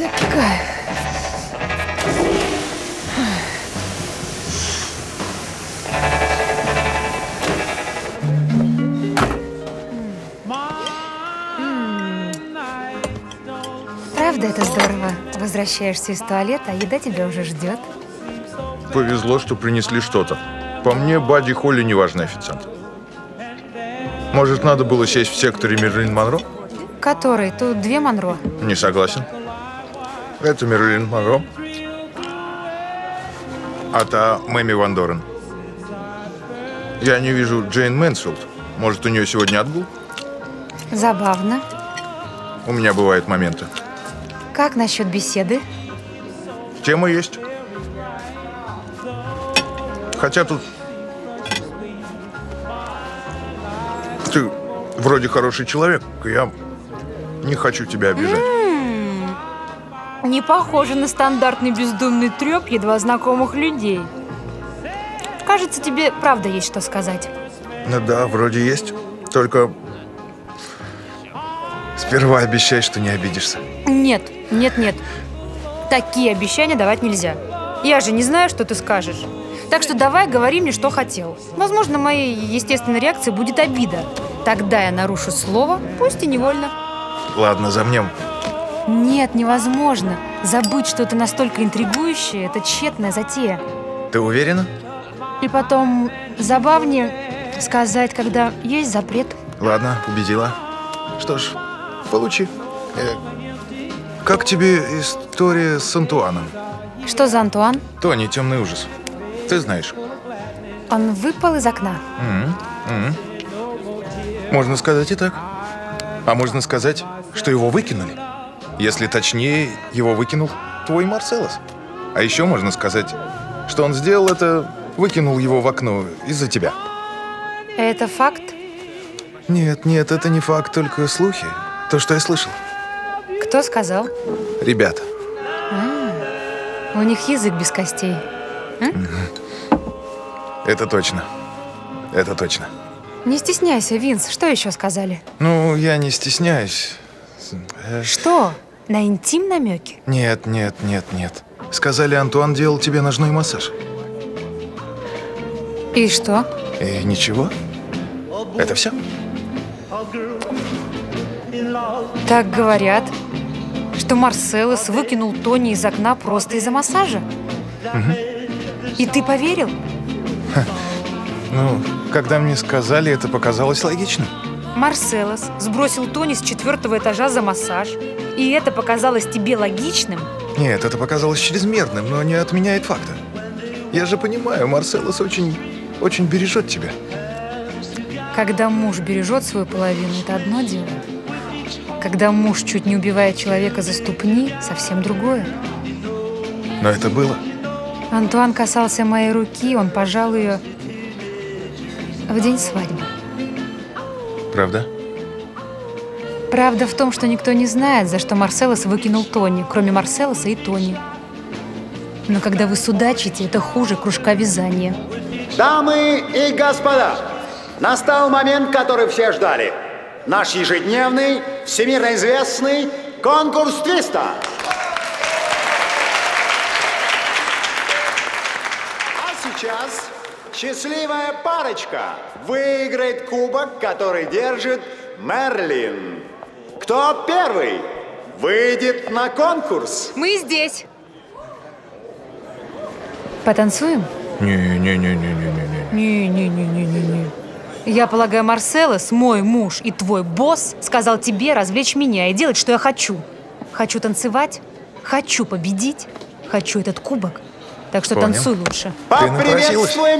Это кайф. Правда, это здорово. Возвращаешься из туалета, а еда тебя уже ждет. Повезло, что принесли что-то. По мне, Бадди Холли не важный официант. Может, надо было сесть в секторе Мерлин Монро? Который? Тут две Монро. Не согласен. Это Мэрилин Монро. А та Мэми Ван Дорен. Я не вижу Джейн Мэнсфилд. Может, у нее сегодня отгул? Забавно. У меня бывают моменты. Как насчет беседы? Тема есть. Хотя тут... Ты вроде хороший человек. Я не хочу тебя обижать. Не похоже на стандартный бездумный треп едва знакомых людей. Кажется, тебе правда есть что сказать. Ну да, вроде есть. Только сперва обещай, что не обидишься. Нет, нет, нет. Такие обещания давать нельзя. Я же не знаю, что ты скажешь. Так что давай говори мне, что хотел. Возможно, моей естественной реакцией будет обида. Тогда я нарушу слово, пусть и невольно. Ладно, замнем. Нет, невозможно. Забыть что-то настолько интригующее – это тщетная затея. Ты уверена? И потом забавнее сказать, когда есть запрет. Ладно, убедила. Что ж, получи. Э, как тебе история с Антуаном? Что за Антуан? Тони, темный ужас. Ты знаешь. Он выпал из окна. Мгм, мгм. Можно сказать и так. А можно сказать, что его выкинули. Если точнее, его выкинул твой Марселос. А еще можно сказать, что он сделал это, выкинул его в окно из-за тебя. Это факт? Нет, нет, это не факт, только слухи. То, что я слышал. Кто сказал? Ребята, У них язык без костей. это точно. Это точно. Не стесняйся, Винс. Что еще сказали? Ну, я не стесняюсь. Что? На интим намеки? Нет, нет, нет, нет. Сказали, Антуан делал тебе ножной массаж. И что? И ничего? Это все? Так говорят, что Марселос выкинул Тони из окна просто из-за массажа. И ты поверил? Ну, когда мне сказали, это показалось логичным. Марселос сбросил Тони с четвертого этажа за массаж, и это показалось тебе логичным? Нет, это показалось чрезмерным, но не отменяет факта. Я же понимаю, Марселос очень, очень бережет тебя. Когда муж бережет свою половину, это одно дело. Когда муж чуть не убивает человека за ступни, совсем другое. Но это было. Антуан касался моей руки, он пожал ее в день свадьбы. Правда? Правда в том, что никто не знает, за что Марселос выкинул Тони, кроме Марселоса и Тони. Но когда вы судачите, это хуже кружка вязания. Дамы и господа, настал момент, который все ждали. Наш ежедневный, всемирно известный конкурс твиста. А сейчас счастливая парочка выиграет кубок, который держит Мерлин. Кто первый выйдет на конкурс? Мы здесь. Потанцуем? Не-не-не-не-не-не. Не-не-не-не-не-не. Я полагаю, Марселос, мой муж и твой босс, сказал тебе развлечь меня и делать, что я хочу. Хочу танцевать, хочу победить, хочу этот кубок. Так что Понял. танцуй лучше. Поприветствуем